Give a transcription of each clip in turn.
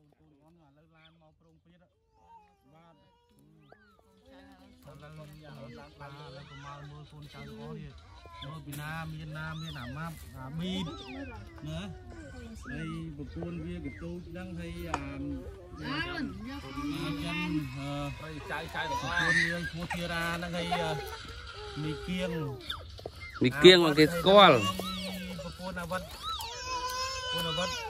កូនកូនអនឥឡូវឡានមកប្រងព្រាតបាទ Con là con nhà ឥឡូវឡើងឡើងឡើងប្រមាណមើលកូនចៅអស់នេះមើលពីណាមានណាមានអាម៉ាប់អាប៊ីបណាហើយប្រពន្ធវាកតូចហ្នឹងហើយអាអាចិនអឺ Rồi chạy chạy được ប្រ không? ពន្ធយើងឈ្មោះធីរាហ្នឹងហើយមីគៀងមីគៀងមកគេស្គាល់ប្រពន្ធអាវុធប្រពន្ធអាវុធណាត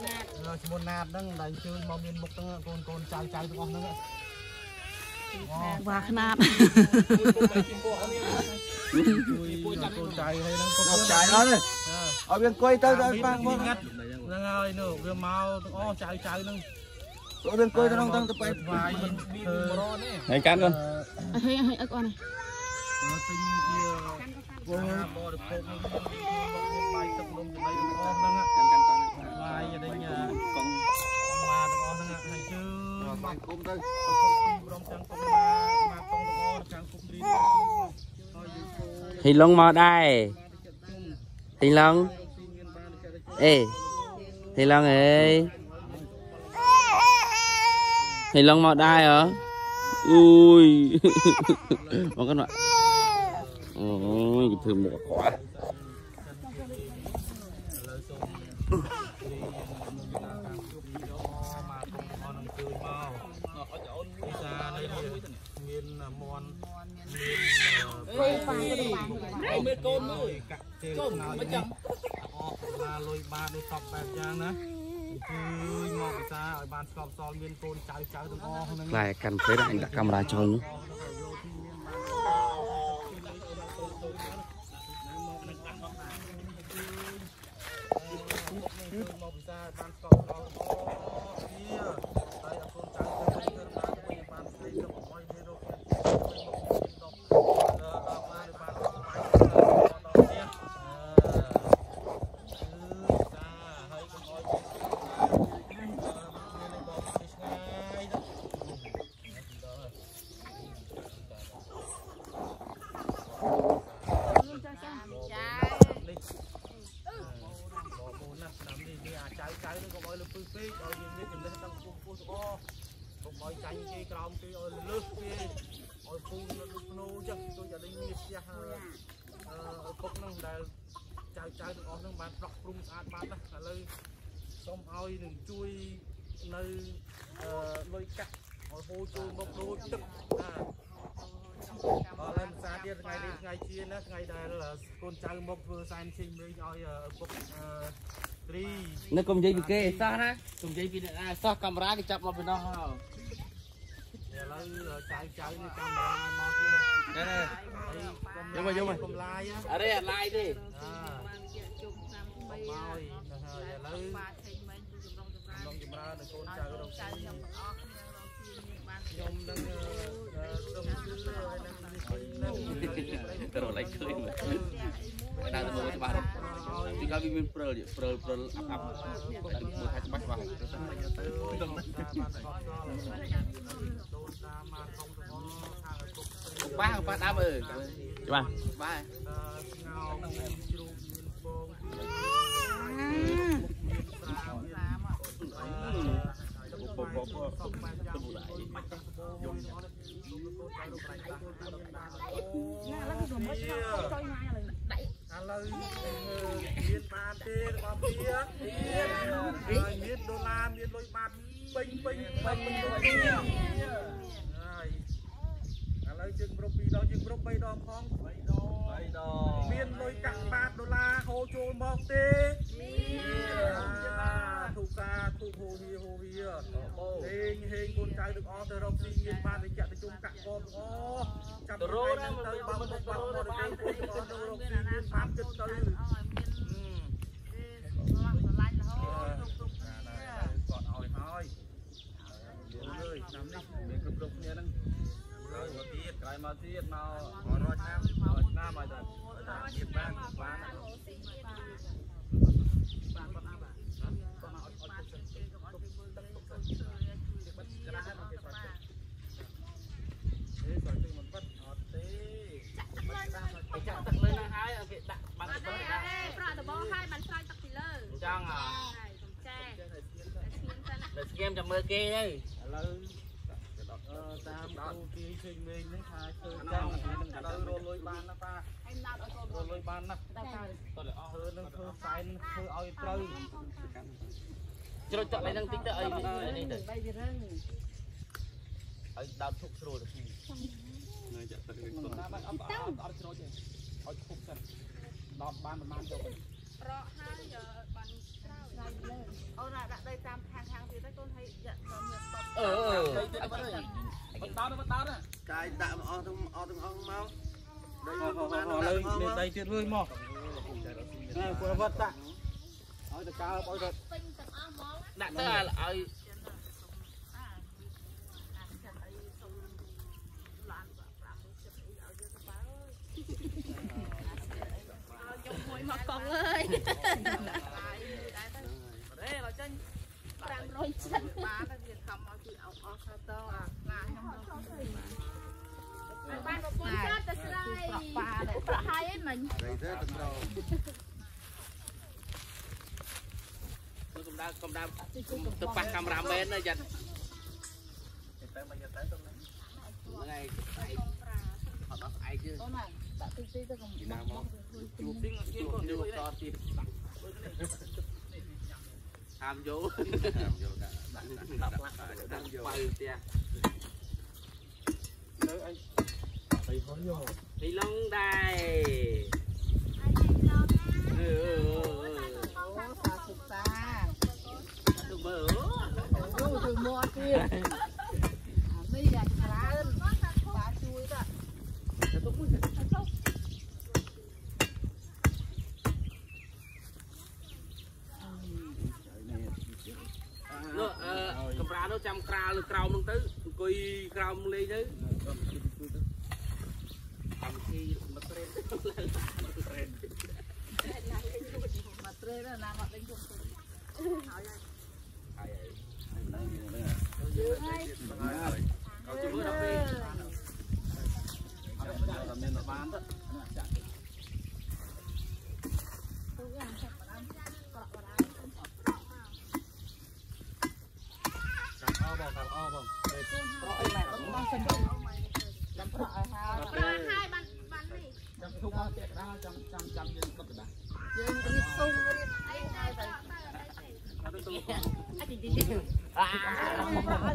ឈ្មោះណាតហ្នឹងដែលអញ្ជើញមកមានមុខហ្នឹងកូនកូនចៅចៅទាំងអស់ហ្នឹងអូវ៉ាខ្នាតជួយកូនចៅហើយហ្នឹងប្រពន្ធ Chạy nó đi. អើ Ở bên quay tới តា đây មី bang មី bang. ងាត់ហ្នឹងហើយនោះវាមកទាំងអស់ចៅចៅហ្នឹង Ở bên quay tới không tăng tới វាយ bay. ធ្វើហើយកកាន់កូនអើហើយហើយអឹកអនអឺទិញជាបងបរិភោគនេះមកមានបាយទឹកនំចំណីទាំងអស់ហ្នឹង កាន់កាន់កង់ បាយដេញ កង់ មកទាំងអស់ហ្នឹងហើយជើង Rồi bay côm đây. ព្រមទាំងគុំមកមកកងទាំងអស់ចាំគុំរីហើយយើងចូល ហ៊ីឡុងមកដែរហ៊ីឡុងអេហ៊ីឡុងអើយហ៊ីឡុងមកដែរហ៎អូយ មកកូនមកអូយគេធ្វើមុខអក្រក់ ឥឡូវសូមរីតាមជួបយកមកកងទាំងអស់នឹងជួយមកអត់អូនវិសានេះមានមន់មានមេកូនមើលកាក់ទេកូនមិនចាំអស់ឡាលុយបានដូចតបបែបយ៉ាងណាជួយមកវិសាឲ្យបានស្កប់សល់ មានកូនចៅចៅទាំងអស់ហ្នឹង ខ្លាយកាន់ពេកអញដាក់កាមេរ៉ាចូលនោះ មកពិសាបានស្កប់ដល់អូគ្នាហើយអកូនចៅទៅធ្វើបានវិញបានស្រីទៅឲ្យមានរោគទៀតទៅមកមានដប់ដល់បានបានសុខបាយដល់ទៀតអឺគឺសាហើយកុំឲ្យមានមានបបឆ្ងាយទៅ ចា នេះបងប្អូនណាឆ្នាំនេះវាអាចៅចៅនឹងកុំឲ្យលើពឹសពេកឲ្យយើងមានចំណេះដឹងពុះពុះទាំងអស់កុំឲ្យចាញ់គេក្រោមគេឲ្យលើសគេឲ្យពូនៅដូចភ្នោចឹងដូចតែមានផ្ទះអឺពុកហ្នឹងដែលចៅចៅទាំងអស់ហ្នឹងបានប្រក់ព្រំស្អាតបានណាឥឡូវសូមឲ្យនឹងជួយនៅអឺលុយកាក់ឲ្យហូរចូល មកដូចទឹកណាអរឡើងសាទៀតថ្ងៃនេះថ្ងៃជាណាថ្ងៃដែលកូនចៅមកធ្វើសែនឈិញវិញឲ្យឪពុកអឺត្រីនៅកុំនិយាយពីគេសោះណាកុំនិយាយពីអ្នកណាសោះកាមេរ៉ាគេចាប់មកពីនោះហើយឥឡូវចៅចៅនេះកាមេរ៉ាមកទៀតណែហើយកុំយកមកយកមកកុំឡាយណាអរេអត់ឡាយទេអាមកហើយទៅហើយឥឡូវក្នុងចម្រើននឹងកូនចៅរកស៊ីខ្ញុំ នឹងសូមជឿហើយនឹងនិយាយនឹងទៅរកឡៃឃើញមើលដើរទៅមើលច្បាស់ទីកៅវាមានព្រិលព្រិលព្រិលអាប់អាប់មើលថាច្បាស់ច្បាស់ទៅតាមបានស្បដល់ដូនតាមមកក្នុងទាំងអស់ខាងឪពុកស្រីច្បាស់ច្បាស់ដើមអើច្បាស់ច្បាស់ស្ងោមានជ្រូកមានបងមានស្រាមានបបបបសុំបានយ៉ាងបាច់ទាំងបោយទាំងអស់នេះលោកកូនចៅលោកប្រៃតាកូនតាលោកតាអូណា ឥឡូវគឺមកចុយណាឥឡូវដៃឥឡូវមានបានទេរបស់វាមានហើយមានដុល្លារមានលុយបាតពេញពេញពេញពេញពេញហើយឥឡូវយើងប្រពពីរដងយើងប្រព3ដងផង3ដង3ដងមានលុយកាក់បាតដុល្លារហូរចូលមកទេមានទូសាទូហូហៀហូហៀហេងហេងកូនចៅ ទាំងអស់ទៅរកស៊ីមានបានទៅចាក់ទៅជុំកាក់កបទាំងអស់ចាប់ទៅទៅបើមកទៅបើមកទៅកូនទាំងអស់ទៅរកស៊ីមានបានចិត្តទៅគាត់ឲ្យហើយអើយឆ្នាំនេះមានគ្រប់គ្រប់គ្នាហ្នឹងក្រោយមកទៀតក្រោយមកទៀតមករត់ឆ្នាំរត់ឆ្នាំឲ្យទៅទៀតបានបានបានប៉ុណ្ណាបាទប៉ុណ្ណាអត់អត់ទុកទុកទុកទុកទុកទុកបាត់ក្រាស់មកគេស្វាច់ទេស្វាច់មិនបាត់អត់ទេបា ត់ក្រាស់មកចាក់ទឹកលើណាហើយគេដាក់បាត់ទឹកដាក់ប្រក់ដបងឲ្យបានស្រោចទឹកពីលើចង់អហើយសំចែស្ងៀមសិនណាដល់ស្គែមចាំមើលគេទៅឥឡូវអឺតាមគូគីឃើញមេឃហ្នឹងថាឃើញចាំនឹងទៅរលុយបានណាប៉ាឯងដល់ឲ្យកូនរលុយបានណាដល់កាយតោះអស់រឿងនឹងធ្វើសែនធ្វើឲ្យត្រូវជ្រុចតក់នេះនឹងតិចទៅអីនេះទៅបីវារឹងឲ្យដើមធុកស្រួលទៅ នៅចាក់ទឹកនេះមិនណាបាត់អត់អត់អត់ជ្រោចទេឲ្យឈប់សិនដល់បានប្រហែលយកទៅប្រក់ហើយបានក្រោយក្រោយលើអូនដាក់ដីតាមខាងខាងទៀតទៅកូនឲ្យយកទៅមានតបអឺបាត់ដល់បាត់ដល់កាយដាក់មកអស់ទាំងអស់ទាំងអស់មកដីហោមកបានហោលើមានដៃទៀតរួយមកនេះពួកវត្តតាឲ្យតកើឲ្យទៅពេញទាំងអស់ហ្មងដាក់ទៅឲ្យ មកកង់អើយទេបើចេញ500ចិនបានវាខំមកជួយអោអស់ខោតអាខ្លាខ្ញុំបានបានប្រពន្ធចាស់តស្រីប្រហើយអីមិញស្រីទេតម្រូវកំដៅកំដៅទៅប៉ះកាមេរ៉ាមែនណាយ៉ាត់ទៅមកយ៉ាត់ទៅទៅហ្នឹងហើយអត់ដល់ស្អែកទេ ដាក់ទីទីទៅកុំណាមកជួបទីគេកូនយូជួយរតទៀតហាមយកយកដាក់ដាក់ដាក់ដាក់ដាក់យកបើផ្ទះទៅអីទៅហោះយកទីឡុងដែរអឺអឺអូសាសុសាទៅមើលអូទៅមកទៀតអានេះយ៉ាងច្រើនបាជួយទៅ ទៅទុកមួយ នោះអឺកំប្រា នោះចាំក្រាលឬក្រោមនោះទៅអង្គុយក្រោមលេងទៅ ឲ្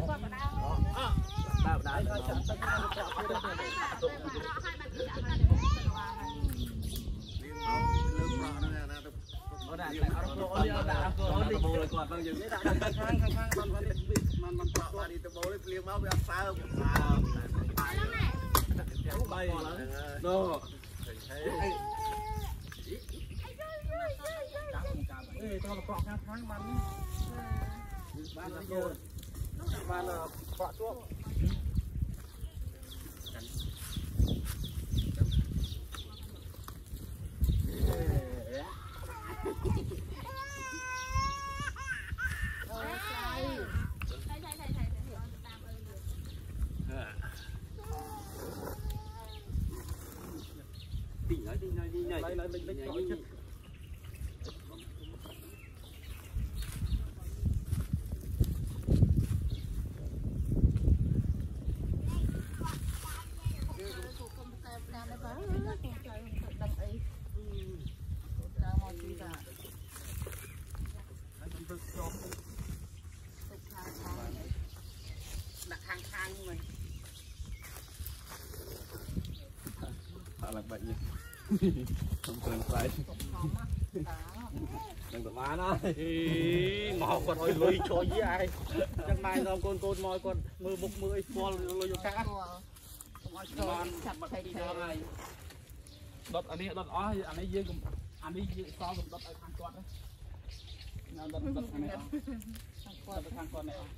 យ គាត់បណ្នេះខ្ញុំព្រឹងស្លាយទុកខំណាតានឹងទៅបានហើយអីមកគាត់ឲ្យលុយជួយយីឯងចឹងម៉ែនាំកូនកូនមកគាត់មើលមុខមើលអីស្គាល់លុយយកកាស្គាល់កុំឲ្យចូលចាប់ថៃថៃដុតអានេះដុតអស់អានេះយើងអានេះយើងសល់ដុតឲ្យខាងគាត់ណាដុតដុតខាងនេះអស់គាត់ទៅខាងគាត់នេះអស់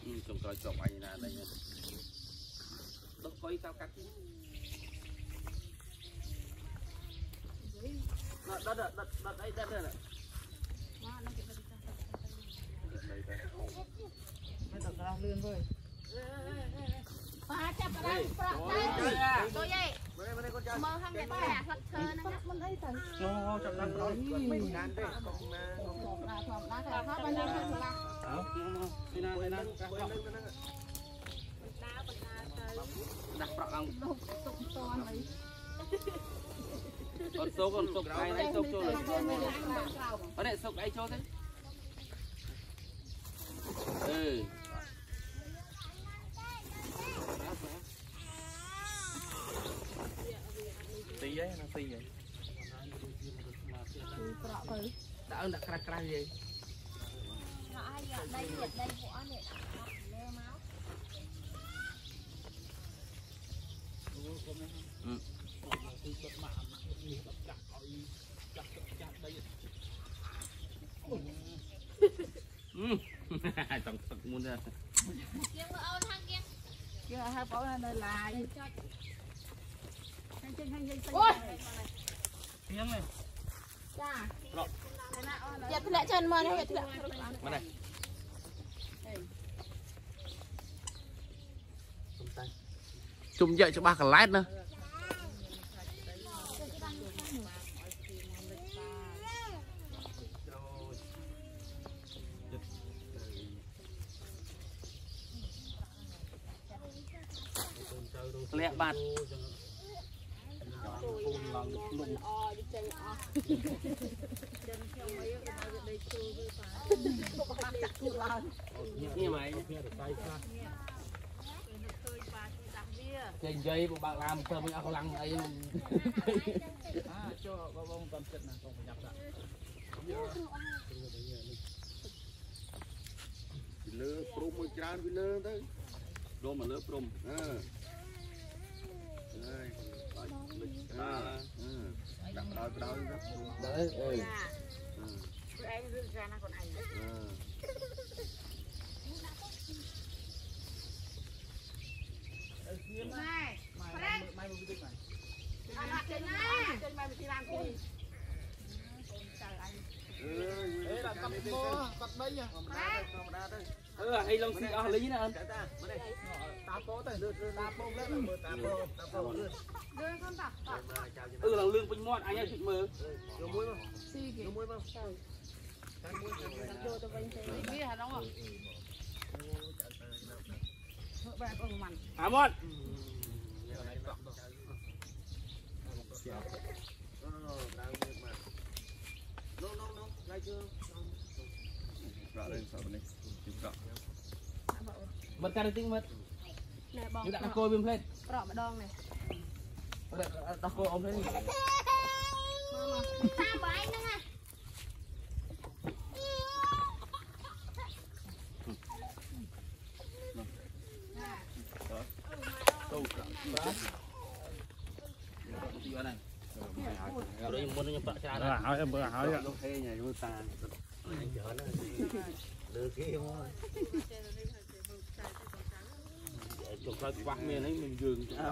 ខ្ញុំក្រោយចប់អញណា đây đốt coi cao cắt đất đất đất đất ដុតដុតដុតអីដុតហ្នឹងមកនឹងគេដុតចាស់ទៅទៅក្រោះលឿនវើយប៉ាចាប់ក្រាំងប្រក់តែទៅយេមើលហាងតែផ្លាក់ឈើហ្នឹងមិនអីទៅចូលចាប់ដល់ប្រក់មិនបានទេកុំណាធម្មតាធម្មតាគេថាបើយើងធ្វើស្លាស់អើពីណាពីណាកាស់កប់ដើរបណ្ដាទៅដាក់ប្រក់អង្គទុកទុកតនអី គឺប្រក់ទៅដាក់អង្គដាក់ក្រាស់ក្រាស់យាយអាយដៃទៀតដៃពួកអស់នេះលើមក អឺ ចង់ទឹកមុនទេជាងមើលអូនហាងជាងគេឲ្យបងនៅឡាយហើយចេញហើយចេញអូយទៀងនេះចាប្រក់យ៉ាធ្លាក់ចិនមកនេះយ៉ាធ្លាក់មកនេះជុំយកច្បាស់កន្លែតណាធ្លាក់បាត់ ពូនឡើងក្នុង អយចេញអស់ នេះម៉េច ភេទដៃខ្លះ ចេញនិយាយបើបើកឡាន ធ្វើមិនអស់កម្លាំងអីអាចូលបងបងតាមចិត្តណាកុំប្រញាប់ដាក់ពីលើព្រំមួយច្រើនពីលើទៅព្រមមកលើព្រមអឺហើយលិចអឺបាអឺដាក់ក្រោយក្រោយទៅទៅអើយអឺឯងរឿងចាណាខ្លួនឯងអឺណែម៉ែម៉ែមកវិញម៉ែអា ណាចេញណាចេញមកពីឡានគីអឺអេដាក់កាត់បោកាត់ដីហ៎ធម្មតាទៅធម្មតាទៅអឺឲ្យឡងស៊ីអស់លីណាអូនចាតាមកនេះតាពោទៅលើតាពោលើមើលតាពោតាពោលើរឿងកូនតាមកចៅអឺឡងលឿងពេញមាត់អញឲ្យជិះមើលយកមួយមកស៊ីគេយកមួយមកចូលទៅវិញទៅវាហៅនោះបែបអងមិនអាមាត់ នោះនោះនោះឡាយជើប្រក់ lên sợ នេះជិះប្រក់មិនកាន់ទីមើលណែបងយើងដាក់កោវាផ្លេតប្រក់ម្ដងនេះ ដាក់កោអមផ្លេតនេះ ថាបាយហ្នឹងណា ទៅទីអត់ហ្នឹង rồi មុនខ្ញុំប្រាក់ ច្រើនហើយមើលហើយលោកហេញមើលតាច្រើនលើគេមកចុះក្រោយខ្វះមានអីមានយើងអើ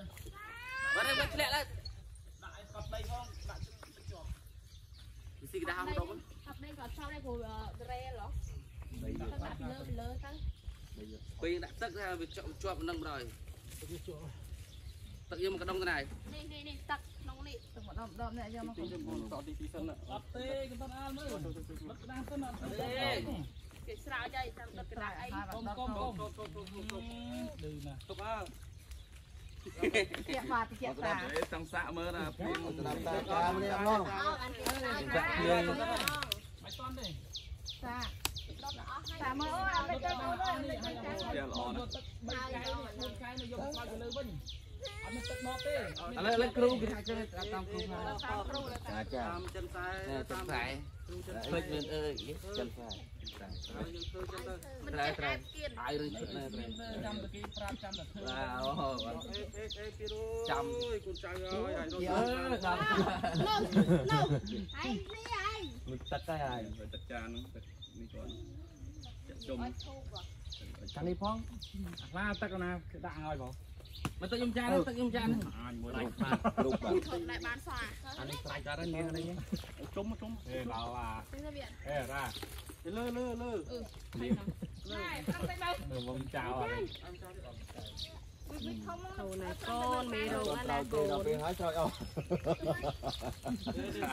បើហើយអត់នេះគេបាក់ទុំដីផងបានជួប្រក់នឹងវត្តឲ្យវាបាយទៅយើងបាច់ដីខាងនេះខាងនេះមកកណោគ្នាទៅទៅមានទៅជួនេះណាបាត់ហើយបាត់ធ្លាក់ឡើងដាក់ឲ្យកាត់ដីផងដាក់ទឹកជាប់វាស៊ីកដាហំទៅថាប់នេះក៏ឆោតដែរព្រោះរ៉េឡោះដីទៅដាក់លើលើទៅពេលដាក់ទឹកថាវាជាប់ជាប់នឹងបណ្ដោយវាជាប់ទឹកយើងមកកដុំទៅណាយនេះនេះនេះទឹកក្នុងនេះទៅមកដប់នេះយកមកទីទៅតទីទីសិនអត់ទេកន្តាន់អាលមើលបិទក្តារសិនអត់ទេគេស្រោចឲ្យតាមទឹកក្តារអីកុំកុំកុំកុំកុំកុំកុំឌឺណាទុកអើ ទៀកបាទទៀកតាសង្សាក់មើលណាពីតាមតាតាមនេះអងអោអានគេស្រោចចាក់ភ្លើងមិនតាន់ទេតាដុតអស់ហើយតាមើលអូអត់ទៅទៅអូនទៅទៅចាជាល្អណាស់ទឹកបីខែនេះ4ខែនេះយកស្លាច់ទៅលើវិញអត់មានទឹកមកទេឥឡូវឥឡូវគ្រូគេថាចេះតាមគ្រូថាតាមគ្រូលើចាចាតាមចិនខ្សែតាមខ្សែ ភ្លេចមានអើចិនខ្សែហើយយើងធ្វើចឹងទៅមិនត្រែចេះត្រែអាប់គៀនហើយឬឈឹកណាត្រែចាំតែគេប្រាប់ចាំតែធ្វើបាទអូអេអេអេពីរចាំអើយគុណចៅអើយហើយនោះអើដល់នោះនោះឯងនេះឯងមិនទឹកហើយហើយទឹកចានហ្នឹងទឹកនេះគាត់ចាក់ជុំឲ្យធូបខាងនេះផងអាខ្លាទឹកណាគេដាក់ឲ្យបង មកទឹកខ្ញុំចានទឹកខ្ញុំចានអាញមួយដៃបាទរូបបាទធំដែរបានសោះអានេះស្រេចដល់នេះនេះជុំជុំអេដល់អាទៅទៅវាអេរ៉ាលើលើលើអឺហើយណាណែត្រង់ទៅមើលមើលមកចៅអត់វិធំមកណែកូនមេរោគអាត្រោណាយកូគេនដល់ពេលហើយត្រោយអស់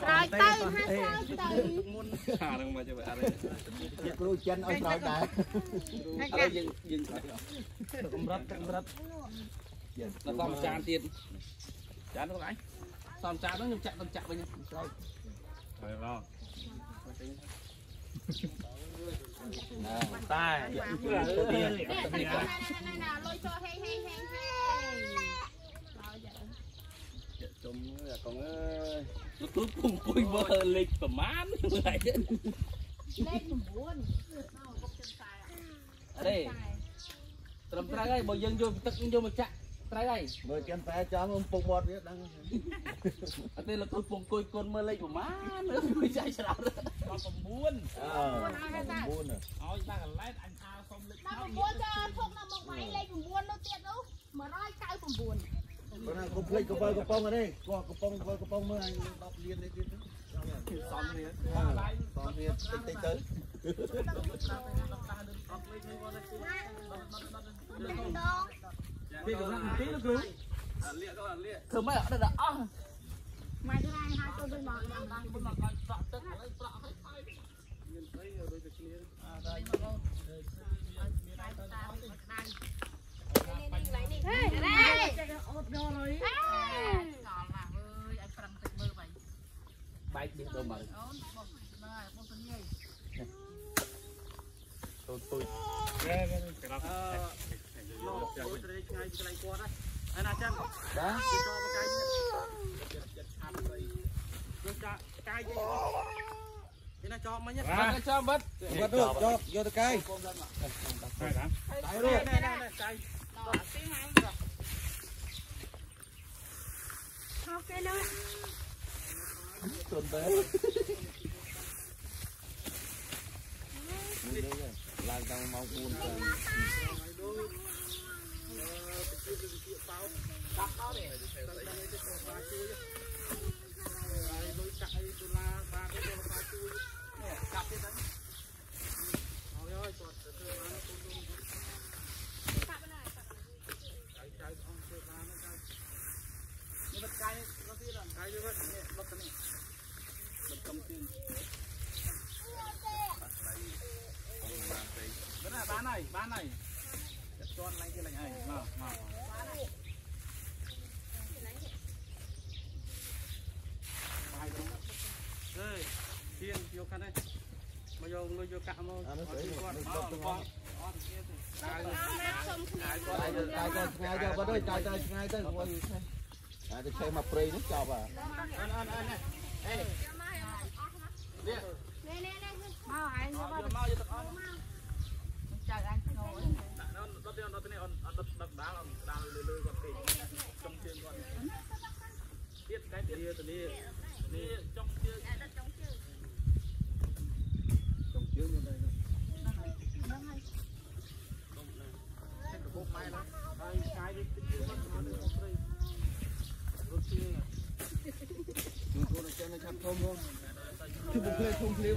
ស្រោចទៅហាស្រោចទៅមុនអានឹងមកជួយអរិយជាគ្រូចិនឲ្យត្រោយដែរអរិយយើងយើងឆ្លៃអស់កម្រិតកម្រិត ដល់សំចានទៀតចានទៅអញសំចានហ្នឹងខ្ញុំចាក់ទៅចាក់វិញឆ្លៃហើយឡងណាតែនេះតែនេះណែណែលុយចោហេហេហេហេស្រោចទៅជុំអាកងអើយលោកគ្រូពុំពុយមើលលេខប្រមាណហ្នឹងហើយលេខ9មកគុកចិនខ្សែអរេត្រឹមត្រូវហើយបើយើងយកទឹកយើងយកមកចាក់ ត្រូវហើយមើលចាំតែចាំពុកមាត់វាដឹងអត់ទេលោកគ្រូពុំអង្គុយគុនមើលលេខប្រមាណវាចាយច្រើនដល់9អើ9ឲ្យដាក់កន្លែងអញថាសុំលេខដល់9ចូលធុកដល់មកវាយលេខ9នោះទៀតនោះ199ប៉ុន្តែកុំភ្លេចកបើកំប៉ុងនេះគាត់កំប៉ុងបើកំប៉ុងមើលឲ្យ10លាននេះទៀតសំរៀនសំរៀនតិចតិចទៅពីកំណត់ ទីលោកគ្រូលាកក៏លាកធ្វើម៉េចអត់ដល់អស់មកទៅហើយហើយកូនទៅមកដល់ដល់មកមកប្រក់ទឹកឥឡូវប្រក់ឲ្យហើយ ហេរ៉េអូតដល់ហើយស្កល់ណាស់អើយឲ្យប្រឹងទឹកមើលបី បែកនេះទៅមក អូនបងណាបងសញ្ញា ទូទុយគេគេក្រាប់អឺលោកចូលទៅឆ្ងាយឆ្ងាយគាត់ហើយណាចាំ ចា ទៅចូលមកកាយចិត្តចិត្តឆាប់ទៅយកចាកាយ ទេណាចោមិញមកចាំបាត់វត្តនោះយកយកទៅកាយ ហើយណា កាយរួច ណែណែណែកាយ ដល់ទីហើយហៅគេណា ទុនទៅឡើងដល់ម៉ោង4ទៅ បានហើយបានហើយជន់ឡើងគេឡើងហើយមកមកបាយទៅអើយទៀនយកខាងនេះមក យកលុយយកកាក់មកអានោះស្អីគាត់មកមកទៅបងអត់ទៀតទេដើរសុំគ្នាកាយទៅកាយទៅឆ្ងាយទៅបាត់ហើយកាយទៅឆ្ងាយទៅមួយអាទៅឆេះមកព្រៃនេះចប់ហ่าអនអនអននេះអេ នេះនេះនេះមកហើយ យក មក មកយកទឹកអស់ ចៅអញចូល ដាក់ដល់ដល់ទៅដល់ទៅនេះអត់អត់ដឹកដឹកដាល់អត់ដាល់លើលើគាត់ពេកចុងជើងគាត់ទៀតកែទៀតទៅនេះនេះចុងជើង ចុងជើងមក đây កបោកម៉ែណាហើយកាយវាទឹកជើងមកមកទៅព្រៃរត់ជើង ជួយកូនចេះនៅឆាប់ ធំហងគឺពុកភ្លេធំភ្លាវ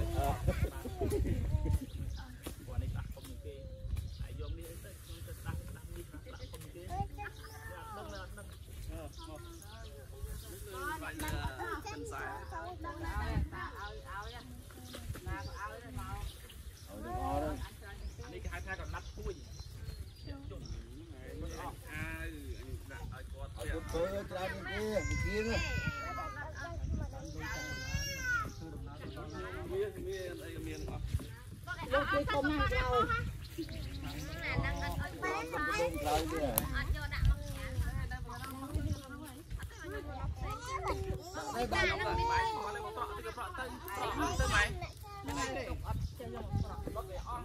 ទៅម៉ែនឹងឲ្យទុកអត់ចេះយកប្រក់បឹកវាអស់អឺ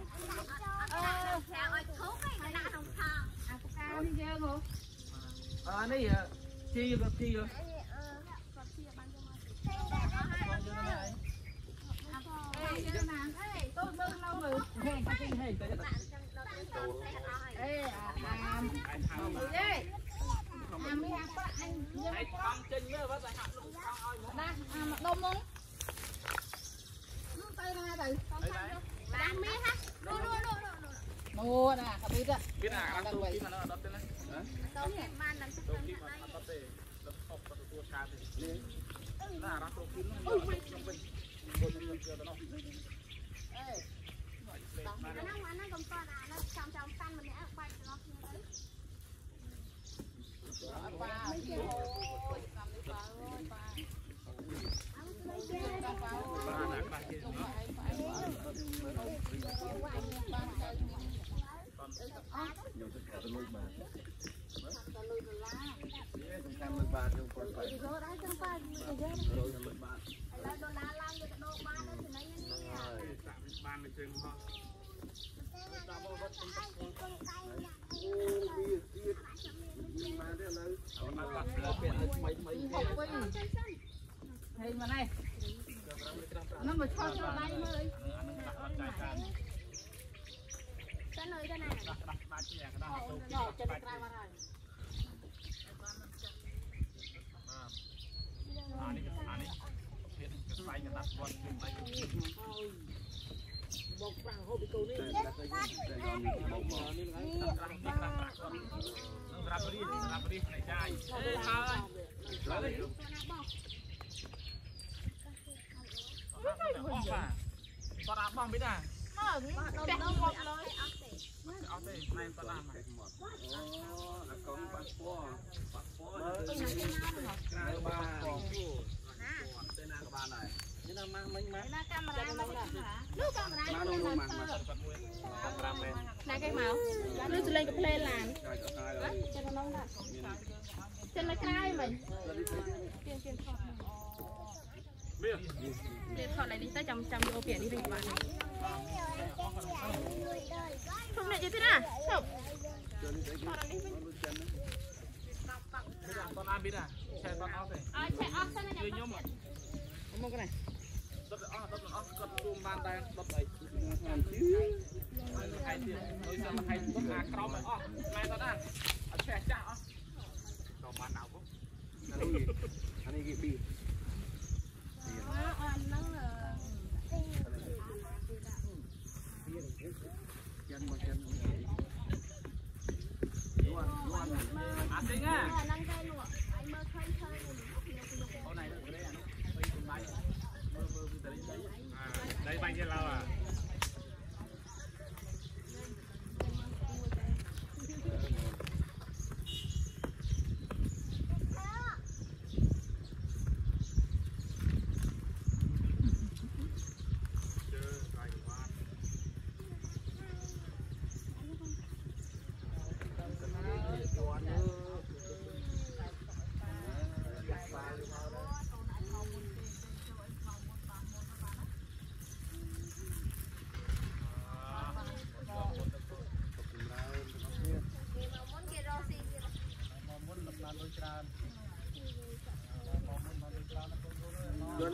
ខាងឲ្យធុកឯងដាក់ក្នុងថងអាពូកានេះយើងហ៎អានេះជីវាជីហ៎អាមអាមអាមចេញមើលបើតែហាក់លោកផងឲ្យមកណាអាមកដុំហ្នឹង โน่นน่ะขับรถอะ Kita akan tuh gimana adoptin lah. Hah? Tuh gimana adoptin? Laptop atau dua saat ini. Nah, rakyat គាត់អាចបោះមិនដែរមើលតែគាត់លុយអត់ទេអត់ទេណែគាត់ឡាមកអូអាកងបាត់ពណ៌បាត់ពណ៌ទៅណាគេណាមកក្រៅបានណាទៅណាក៏បានដែរនេះណាម៉ាស់មិញម៉ាស់ណាកាមេរ៉ាមិញនោះកាមេរ៉ាខ្ញុំនៅធ្វើកាមេរ៉ាមែនណាគេមកនោះចលេងកាផ្លេឡានចាំដល់នោះដាក់ chân là cai mình tiền tiền thọ thọ này đi tới chầm chầm vô biển đi bình bạn không này gì thế nào không thọ này đi con ăn biết à? Chạy con off này. À, chạy off sao này? Nhôm à? Nhôm cái này. Đập là off, đập là off, còn zoom ban tay, đập này. ឲ្យខៃទៀតអុយសិនខៃទុកអាក្រមឲ្យអស់ម៉ែគាត់ណាអត់ឆ្លះចាស់អស់ get be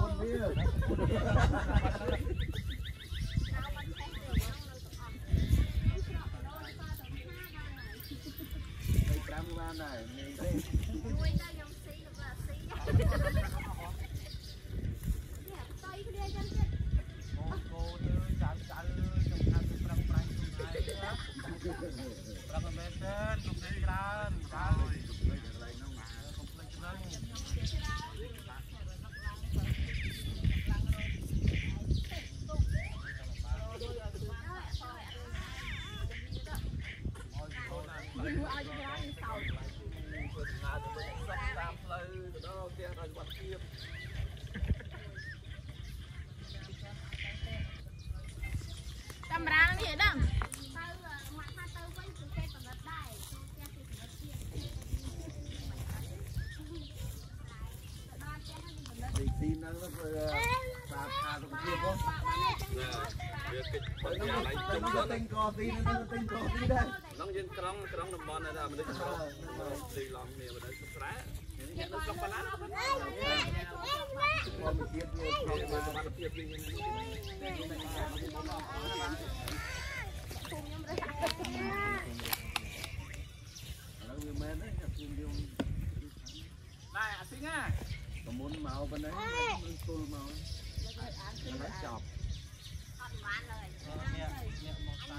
por vir. ឲ្យយើងរកយើងសោកធ្វើដំណើរទៅតាមផ្លូវទៅដល់ផ្ទះដល់វត្តធៀប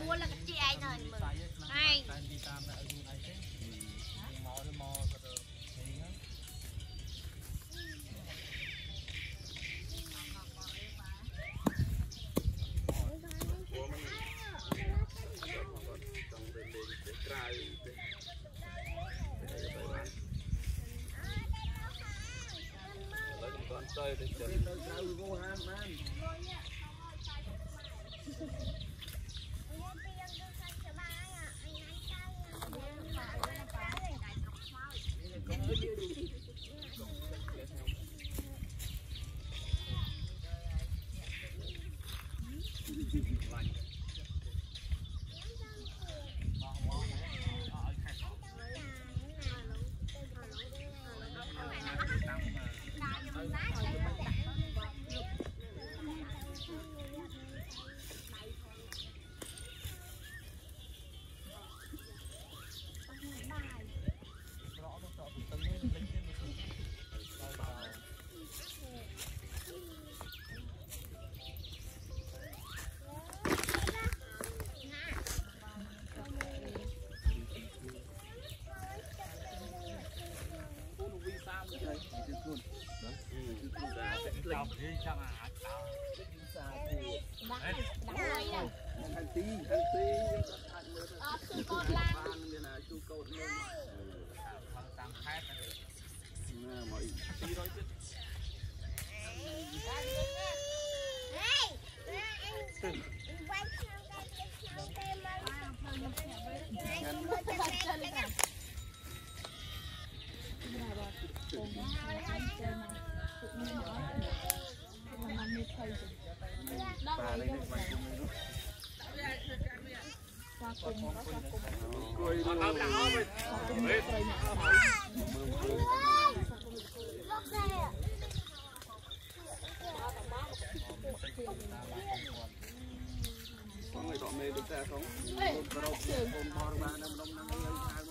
mua là cái chị anh rồi mừng anh đi tam lại ở đây thế mò đi mò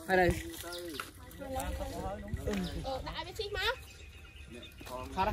hai đây. Ừ. ừ, đã biết chích má khó đó